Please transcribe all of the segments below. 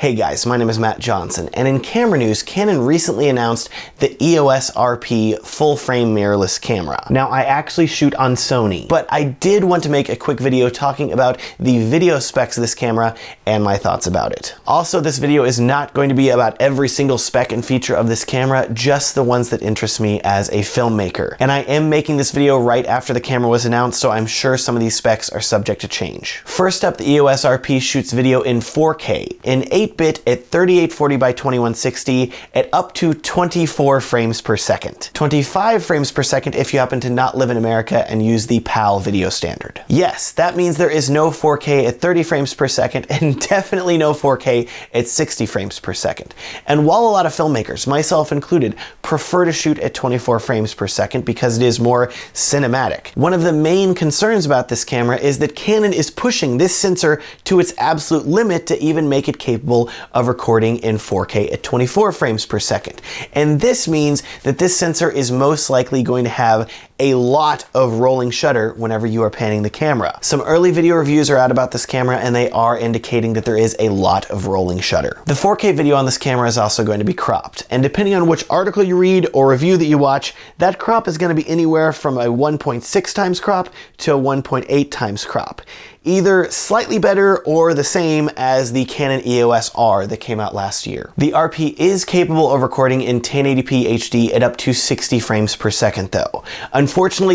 Hey guys, my name is Matt Johnson, and in camera news, Canon recently announced the EOS RP full frame mirrorless camera. Now, I actually shoot on Sony, but I did want to make a quick video talking about the video specs of this camera and my thoughts about it. Also, this video is not going to be about every single spec and feature of this camera, just the ones that interest me as a filmmaker. And I am making this video right after the camera was announced, so I'm sure some of these specs are subject to change. First up, the EOS RP shoots video in 4K, in 8 8-bit at 3840 by 2160 at up to 24 frames per second. 25 frames per second if you happen to not live in America and use the PAL video standard. Yes, that means there is no 4K at 30 frames per second and definitely no 4K at 60 frames per second. And while a lot of filmmakers, myself included, prefer to shoot at 24 frames per second because it is more cinematic, one of the main concerns about this camera is that Canon is pushing this sensor to its absolute limit to even make it capable capable of recording in 4K at 24 frames per second. And this means that this sensor is most likely going to have a lot of rolling shutter whenever you are panning the camera. Some early video reviews are out about this camera and they are indicating that there is a lot of rolling shutter. The 4K video on this camera is also going to be cropped, and depending on which article you read or review that you watch, that crop is going to be anywhere from a 1.6 times crop to a 1.8 times crop either slightly better or the same as the Canon EOS R that came out last year. The RP is capable of recording in 1080p HD at up to 60 frames per second though.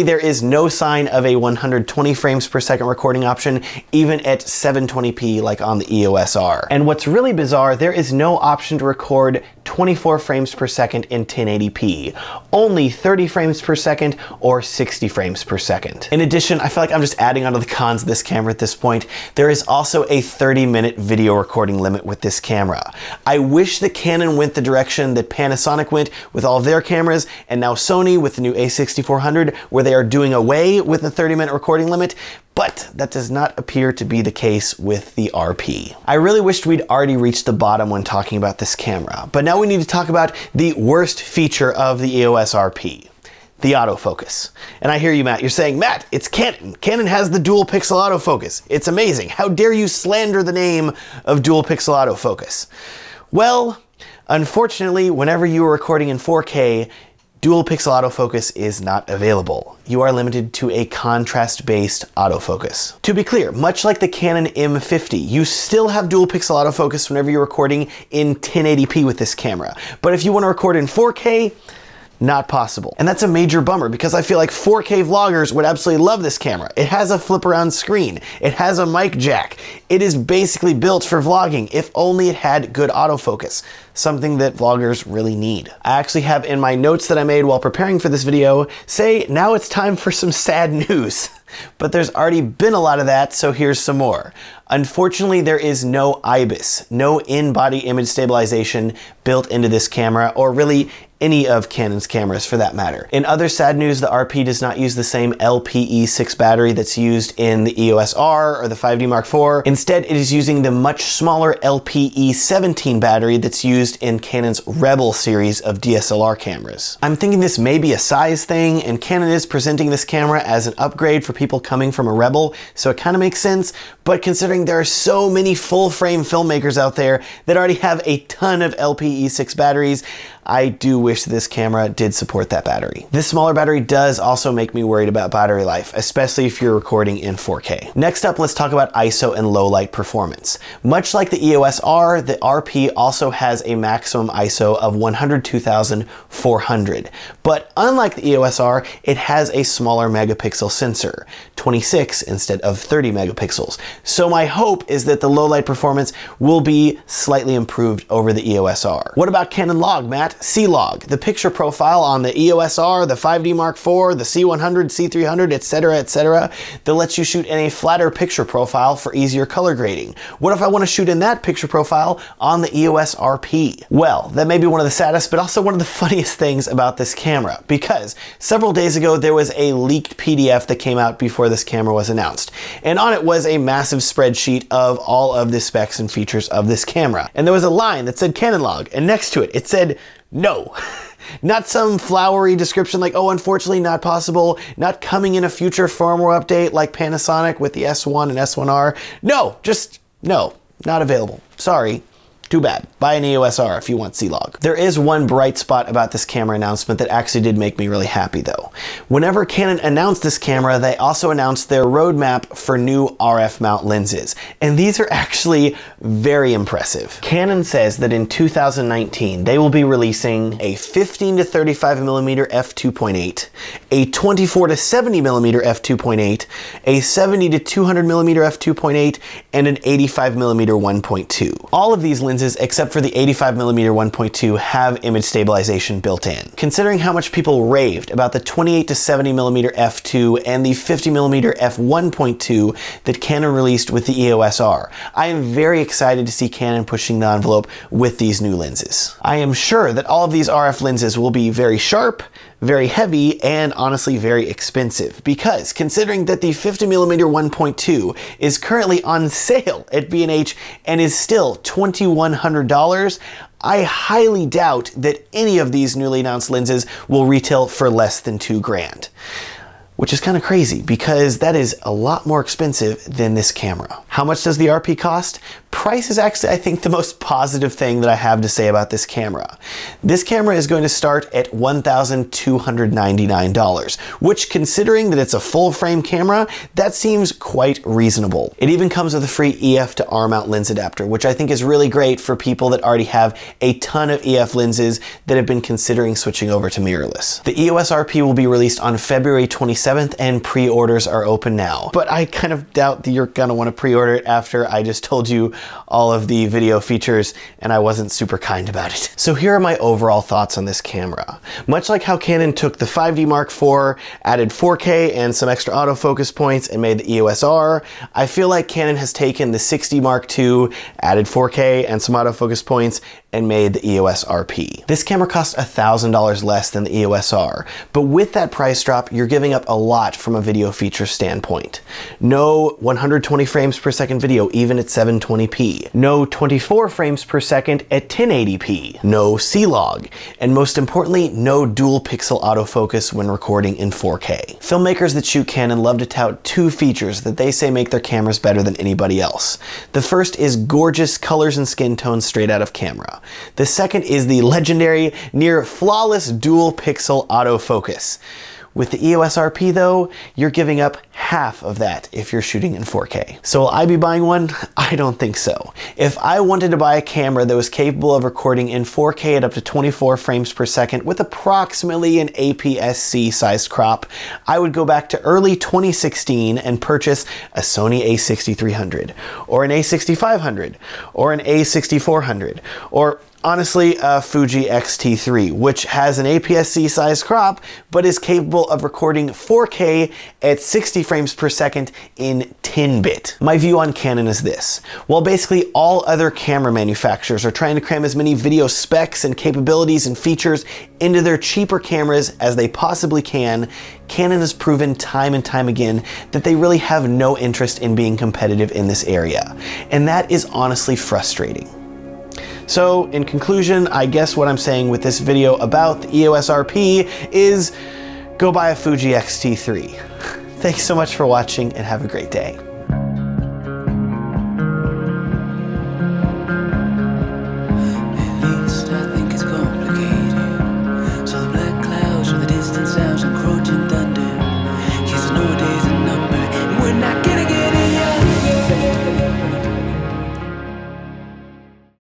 There is no sign of a 120 frames per second recording option, even at 720p like on the EOS R. And what's really bizarre, there is no option to record 24 frames per second in 1080p, only 30 frames per second or 60 frames per second. In addition, I feel like I'm just adding onto the cons of this camera at this point. There is also a 30 minute video recording limit with this camera. I wish that Canon went the direction that Panasonic went with all their cameras and now Sony with the new a6400 where they are doing away with the 30 minute recording limit, but that does not appear to be the case with the RP. I really wished we'd already reached the bottom when talking about this camera, but now we need to talk about the worst feature of the EOS RP the autofocus. And I hear you, Matt. You're saying, Matt, it's Canon. Canon has the dual pixel autofocus. It's amazing. How dare you slander the name of dual pixel autofocus? Well, unfortunately, whenever you are recording in 4K, dual pixel autofocus is not available. You are limited to a contrast-based autofocus. To be clear, much like the Canon M50, you still have dual pixel autofocus whenever you're recording in 1080p with this camera. But if you want to record in 4K, not possible. And that's a major bummer because I feel like 4K vloggers would absolutely love this camera. It has a flip around screen. It has a mic jack. It is basically built for vlogging if only it had good autofocus, something that vloggers really need. I actually have in my notes that I made while preparing for this video, say now it's time for some sad news. but there's already been a lot of that, so here's some more. Unfortunately, there is no IBIS, no in-body image stabilization built into this camera, or really any of Canon's cameras for that matter. In other sad news, the RP does not use the same LPE6 battery that's used in the EOS R or the 5D Mark IV. Instead, it is using the much smaller LPE17 battery that's used in Canon's Rebel series of DSLR cameras. I'm thinking this may be a size thing, and Canon is presenting this camera as an upgrade for people coming from a Rebel, so it kind of makes sense, but considering there are so many full-frame filmmakers out there that already have a ton of LPE6 batteries, I do wish this camera did support that battery. This smaller battery does also make me worried about battery life, especially if you're recording in 4K. Next up, let's talk about ISO and low light performance. Much like the EOS R, the RP also has a maximum ISO of 102,400. But unlike the EOS R, it has a smaller megapixel sensor, 26 instead of 30 megapixels. So my hope is that the low light performance will be slightly improved over the EOS R. What about Canon log, Matt? C-Log, the picture profile on the EOS R, the 5D Mark IV, the C100, C300, etc., etc., that lets you shoot in a flatter picture profile for easier color grading. What if I want to shoot in that picture profile on the EOS RP? Well, that may be one of the saddest, but also one of the funniest things about this camera, because several days ago there was a leaked PDF that came out before this camera was announced, and on it was a massive spreadsheet of all of the specs and features of this camera. And there was a line that said Canon log, and next to it, it said no. not some flowery description like, oh, unfortunately not possible, not coming in a future firmware update like Panasonic with the S1 and S1R. No, just no, not available. Sorry. Too bad. Buy an EOS R if you want C-Log. There is one bright spot about this camera announcement that actually did make me really happy though. Whenever Canon announced this camera, they also announced their roadmap for new RF mount lenses. And these are actually very impressive. Canon says that in 2019, they will be releasing a 15 to 35 millimeter f2.8, a 24 to 70 millimeter f2.8, a 70 to 200 millimeter f2.8, and an 85 millimeter 1.2. All of these lenses lenses, except for the 85mm 1.2, have image stabilization built in. Considering how much people raved about the 28 to 70mm f2 and the 50mm f1.2 that Canon released with the EOS R, I am very excited to see Canon pushing the envelope with these new lenses. I am sure that all of these RF lenses will be very sharp, very heavy, and honestly very expensive. Because considering that the 50mm 1.2 is currently on sale at B&H and is still $2,100, I highly doubt that any of these newly announced lenses will retail for less than two grand which is kind of crazy because that is a lot more expensive than this camera. How much does the RP cost? price is actually, I think, the most positive thing that I have to say about this camera. This camera is going to start at $1,299, which considering that it's a full frame camera, that seems quite reasonable. It even comes with a free EF to R mount lens adapter, which I think is really great for people that already have a ton of EF lenses that have been considering switching over to mirrorless. The EOS RP will be released on February 27th and pre-orders are open now, but I kind of doubt that you're gonna wanna pre-order it after I just told you all of the video features and I wasn't super kind about it. So here are my overall thoughts on this camera. Much like how Canon took the 5D Mark IV, added 4K and some extra autofocus points and made the EOS R, I feel like Canon has taken the 6D Mark II, added 4K and some autofocus points and made the EOS RP. This camera costs $1,000 less than the EOS R, but with that price drop, you're giving up a lot from a video feature standpoint. No 120 frames per second video, even at 720p. No 24 frames per second at 1080p. No C-Log. And most importantly, no dual pixel autofocus when recording in 4K. Filmmakers that shoot Canon love to tout two features that they say make their cameras better than anybody else. The first is gorgeous colors and skin tones straight out of camera. The second is the legendary, near flawless dual pixel autofocus. With the EOS RP though, you're giving up half of that if you're shooting in 4K. So will I be buying one? I don't think so. If I wanted to buy a camera that was capable of recording in 4K at up to 24 frames per second with approximately an APS-C sized crop, I would go back to early 2016 and purchase a Sony a6300 or an a6500 or an a6400 or honestly a Fuji X-T3, which has an APS-C size crop, but is capable of recording 4K at 60 frames per second in 10-bit. My view on Canon is this. While basically all other camera manufacturers are trying to cram as many video specs and capabilities and features into their cheaper cameras as they possibly can, Canon has proven time and time again that they really have no interest in being competitive in this area. And that is honestly frustrating. So in conclusion, I guess what I'm saying with this video about the EOS RP is go buy a Fuji X-T3. Thanks so much for watching and have a great day.